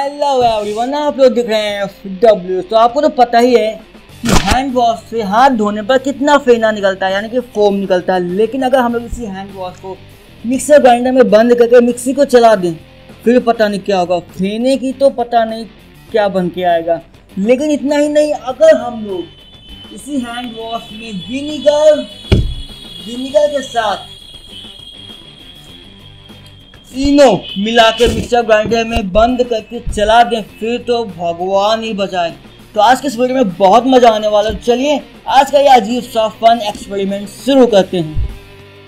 Hello everyone आप लोग दिख रहे हैं डब्ल्यू तो आपको तो पता ही है कि हैंड वॉश से हाथ धोने पर कितना फेना निकलता है, यानी कि फोम निकलता है। लेकिन अगर हम लोग इसी हैंड वॉश को मिक्सर ग्राइंडर में बंद करके मिक्सी को चला दें, फिर पता नहीं क्या होगा। फेने की तो पता नहीं क्या बन के आएगा। लेकिन इतना ही नहीं, अगर हम लोग इसी हैंड वॉश में विनीगर विनीगर के साथ इनो मिला के मिक्सर ग्राइंडर में बंद करके चला दें, फिर तो भगवान ही बचाए। तो आज के इस वीडियो में बहुत मज़ा आने वाला है। चलिए, आज का ये अजीब सा फन एक्सपेरिमेंट शुरू करते हैं।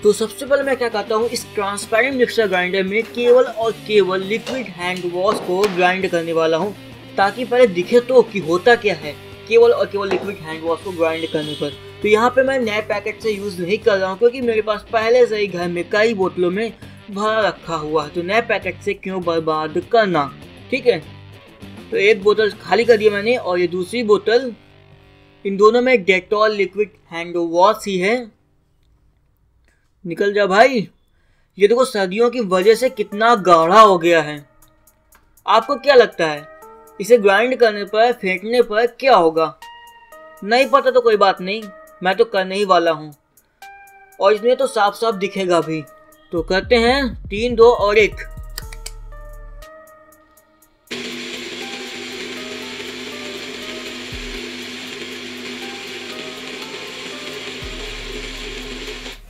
तो सबसे पहले मैं क्या करता हूँ, इस ट्रांसपेरेंट मिक्सर ग्राइंडर में केवल और केवल लिक्विड हैंड वॉश को ग्राइंड करने वाला हूँ। ताकि पहले दिखे तो कि होता क्या है। केवल और केवल लिक्विड हैंड वॉश को ग्राइंड करने पर। तो यहाँ पे मैं नए पैकेट से यूज़ नहीं कर रहा हूँ, क्योंकि मेरे पास पहले से ही घर में कई बोतलों में भरा रखा हुआ है। तो नए पैकेट से क्यों बर्बाद करना? ठीक है? तो एक बोतल खाली कर दिया मैंने और ये दूसरी बोतल। इन दोनों में डेटॉल लिक्विड हैंड वॉश ही। है निकल जा भाई। ये देखो, सर्दियों की वजह से कितना गाढ़ा हो गया है। आपको क्या लगता है? इसे ग्राइंड करने पर फेंकने पर क्या होगा? नहीं पता तो कोई बात नहीं। मैं तो करने ही वाला हूँ। और इसमें तो साफ़ साफ़ दिखेगा भी। तो करते हैं तीन, दो और एक।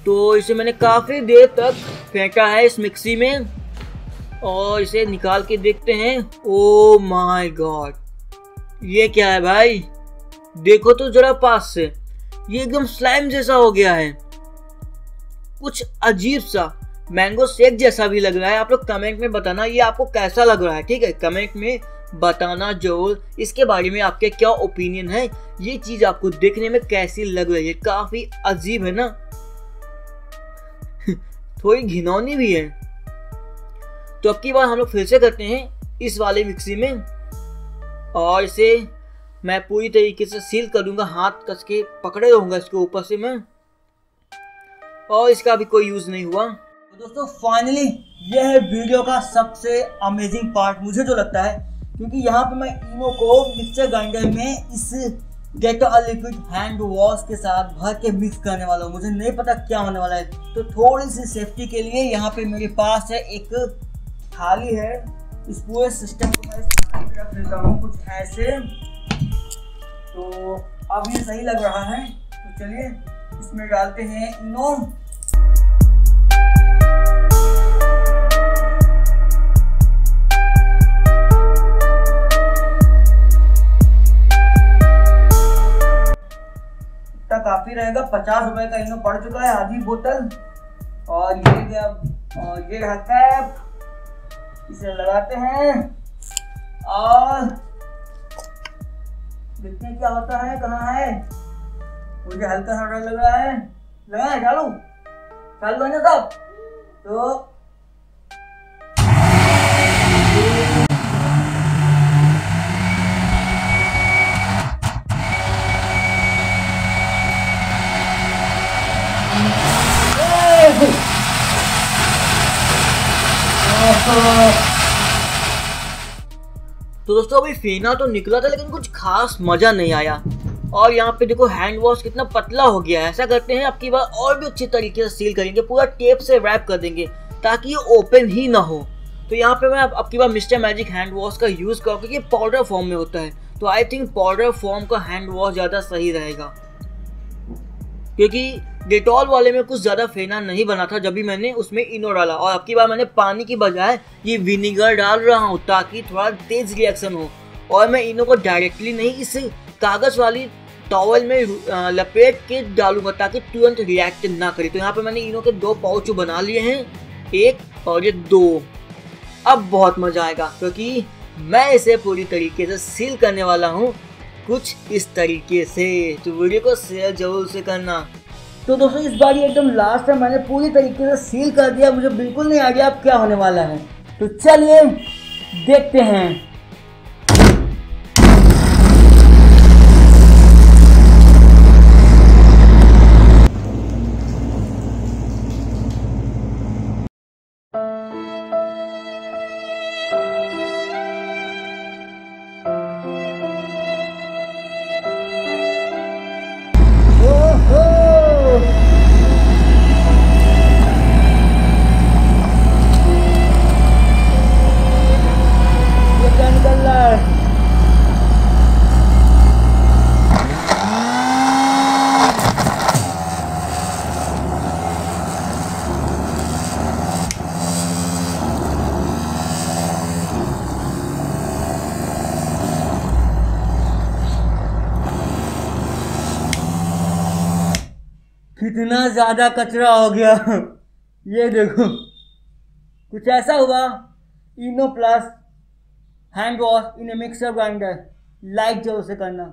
तो इसे मैंने काफ़ी देर तक फेंका है इस मिक्सी में। और इसे निकाल के देखते हैं। ओ माय गॉड ये क्या है भाई? देखो तो जरा पास से। ये एकदम स्लाइम जैसा हो गया है। कुछ अजीब सा। मैंगो शेक जैसा भी लग रहा है, आप लोग कमेंट में बताना ये आपको कैसा लग रहा है, ठीक है? कमेंट में बताना ज़रूर। इसके बारे में आपके क्या ओपिनियन है? ये चीज़ आपको देखने में कैसी लग रही है? काफ़ी अजीब है ना? थोड़ी घिनौनी भी है। तो अब की बार हम लोग फिर से करते हैं इस वाले मिक्सी में। और इसे मैं पूरी तरीके से सील करूँगा, हाथ कस के पकड़े रहूँगा इसके ऊपर से मैं। और इसका भी कोई यूज़ नहीं हुआ। तो दोस्तों फाइनली यह है वीडियो का सबसे अमेजिंग पार्ट मुझे जो लगता है, क्योंकि यहाँ पे मैं इनो को मिक्सर ग्राइंडर में इस गेटो लिक्विड हैंड वॉश के साथ भर के मिक्स करने वाला हूँ। मुझे नहीं पता क्या होने वाला है। तो थोड़ी सी सेफ्टी के लिए यहाँ पे मेरे पास है एक थाली है। इस पूरे सिस्टम को मैं थाली पे रख लेता हूँ कुछ ऐसे। तो अब ये सही लग रहा है। तो चलिए, इसमें डालते हैं इनो काफ़ी रहेगा। पचास रुपए का इनो पड़ चुका है आधी बोतल। और ये क्या और ये रहा कैप इसे लगाते हैं। और देखते हैं क्या होता है, कहाँ है। मुझे हल्का सा डर लग रहा है। लगा है चालू चालू है ना साहब। तो तो दोस्तों, अभी फेना तो निकला था, लेकिन कुछ खास मज़ा नहीं आया। और यहाँ पे देखो हैंड वॉश कितना पतला हो गया है। ऐसा करते हैं, आपकी बार और भी अच्छी तरीके से सील करेंगे, पूरा टेप से रैप कर देंगे, ताकि ये ओपन ही ना हो। तो यहाँ पे मैं आपकी बार मिस्टर मैजिक हैंड वॉश का यूज़ करूँ क्योंकि पाउडर फॉर्म में होता है। तो आई थिंक पाउडर फॉर्म का हैंड वॉश ज़्यादा सही रहेगा। क्योंकि डेटॉल वाले में कुछ ज़्यादा फेना नहीं बना था जब भी मैंने उसमें इनो डाला। और अब की बार मैंने पानी की बजाय ये विनीगर डाल रहा हूँ ताकि थोड़ा तेज रिएक्शन हो। और मैं इनो को डायरेक्टली नहीं, इस कागज़ वाली टॉवल में लपेट के डालूँगा ताकि तुरंत रिएक्ट ना करे। तो यहाँ पे मैंने इनो के दो पाउच बना लिए हैं। एक और ये दो। अब बहुत मज़ा आएगा, क्योंकि मैं इसे पूरी तरीके से सील करने वाला हूँ कुछ इस तरीके से। तो वीडियो को शेयर ज़रूर से करना। तो दोस्तों, इस बार ये एकदम लास्ट है, मैंने पूरी तरीके से सील कर दिया, मुझे बिल्कुल नहीं आ गया अब क्या होने वाला है। तो चलिए देखते हैं। Oh. कितना ज़्यादा कचरा हो गया। ये देखो। कुछ ऐसा हुआ। Eno plus hand wash in a mixer grinder like ज़रूर से करना।